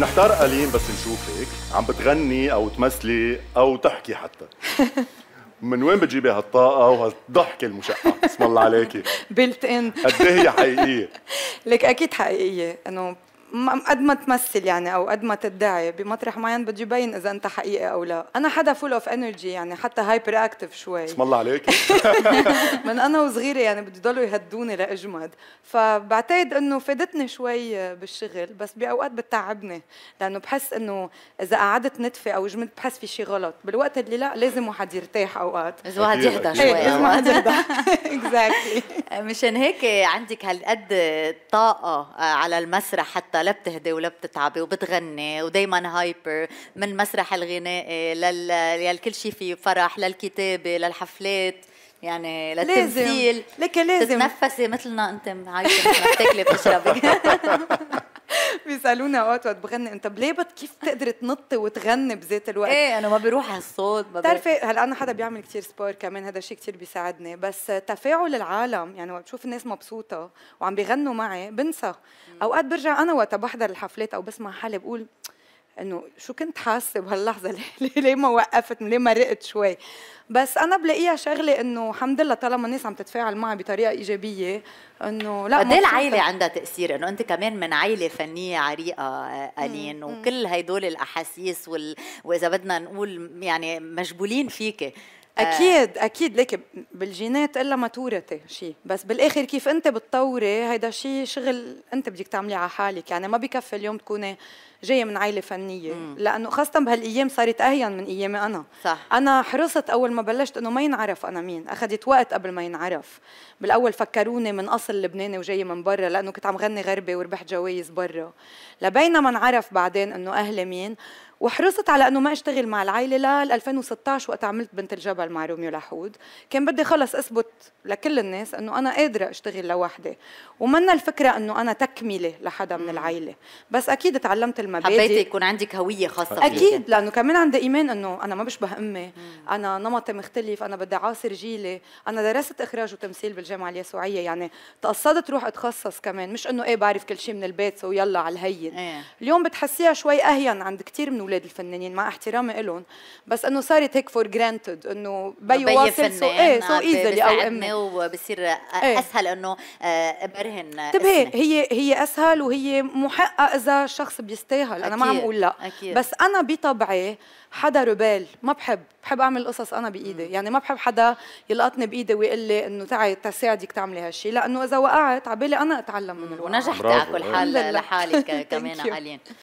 بنحتار قليل بس نشوفك عم بتغني أو تمثلي أو تحكي حتى. من وين بتجيبي هالطاقة وهالضحكة المشرقة؟ اسم الله عليكي. built-in قد إيه هي حقيقية؟ لك أكيد حقيقية. إنه م- قد ما تمثل يعني أو قد ما تدعي بمطرح معين بده يبين إذا أنت حقيقي أو لا. أنا حدا full of energy يعني حتى hyperactive شوي. اسم الله عليكي من أنا وصغيرة يعني بده يضلوا يهدوني لأجمد. فبعتقد إنه فادتني شوي بالشغل بس بأوقات بتعبني لأنه بحس إنه إذا قعدت نتفه أو جمدت بحس في شيء غلط. بالوقت اللي لا لازم واحد يرتاح أوقات. اذا واحد يهدى. شوي. لازم. واحد يرتاح exactly مشان هيك عندك هالقد طاقة على المسرح حتى لا بتهدي ولا بتتعبي وبتغني ودايما hyper من المسرح الغنائي لل لكل شيء فيه فرح للكتابة للحفلات يعني للتمثيل لازم. لك لازم. تتنفسي مثلنا أنت عايشة بتاكلي بتشربي بيسألونا اوقات وقت بغني. أنت ليه كيف بتقدر تنطي وتغني بذات الوقت؟ إيه أنا ما بيروح الصوت ما بي- بتعرفي هلأ أنا حدا بيعمل كتير سبور كمان هذا الشيء كتير بيساعدني. بس تفاعل العالم يعني وقت بشوف الناس مبسوطة وعم بيغنوا معي بنسى. أوقات برجع أنا وقت بحضر الحفلات أو بسمع حالي بقول إنه شو كنت حاسة بهاللحظة؟ ليه, ليه ما وقفت؟ ليه ما رقت شوي؟ بس أنا بلاقيها شغلة إنه الحمد لله طالما الناس عم تتفاعل معي بطريقة إيجابية إنه لا قد مبسوطة. العائلة عندها تأثير؟ إنه أنت كمان من عائلة فنية عريقة آه، ألين وكل هيدول الأحاسيس وال... وإذا بدنا نقول يعني مجبولين فيكي. أكيد أكيد. ليك بالجينات إلا ما تورثي شيء. بس بالآخر كيف أنت بتطوري هيدا شيء شغل أنت بدك تعمليه على حالك. يعني ما بكفي اليوم تكوني جاية من عائلة فنية. مم. لأنه خاصة بهالأيام صارت أهين من أيامي أنا. صح. أنا حرصت أول ما بلشت إنه ما ينعرف أنا مين. أخذت وقت قبل ما ينعرف. بالأول فكروني من أصل لبناني وجاية من برا لأنه كنت عم غني غربي وربحت جوائز برا. لبينما انعرف بعدين إنه أهلي مين وحرصت على أنه ما أشتغل مع العائله ل 2016 وقت عملت بنت الجبل مع روميو لحود. كان بدي خلص أثبت لكل الناس أنه أنا قادرة أشتغل لوحدي. ومنا الفكرة أنه أنا تكملة لحدا من العائله بس أكيد تعلمت المبادئ. حبيتي يكون عندك هوية خاصة فيكي. أكيد لأنه كمان عندي إيمان أنه أنا ما بشبه أمي. أنا نمطي مختلف أنا بدي عاصر جيلي. أنا درست إخراج وتمثيل بالجامعة اليسوعية يعني تقصدت روح أتخصص كمان. مش أنه إيه بعرف كل شيء من البيت so يلا على الهين. إيه. اليوم بتحسيها شوي أهين عند كثير من أولاد الفنانين مع احترامي لهم بس إنه صارت هيك for granted إنه بيي واصل so إيه so آه، easily أو بيساعدني أمي وبصير إيه. أسهل إنه آه، برهن انتبهي اسمي. هي هي أسهل وهي محقه إذا الشخص بيستاهل أنا ما عم أقول لا أكيد. بس أنا بطبعي حدا ربال ما بحب بحب أعمل قصص أنا بإيدي يعني ما بحب حدا يلقطني بإيدي ويقول لي إنه تعي تساعدك تعملي هالشيء لأنه إذا وقعت عبالي أنا أتعلم من الوقعه ونجحتي برافو. على كل حال. لحالك كمان. علين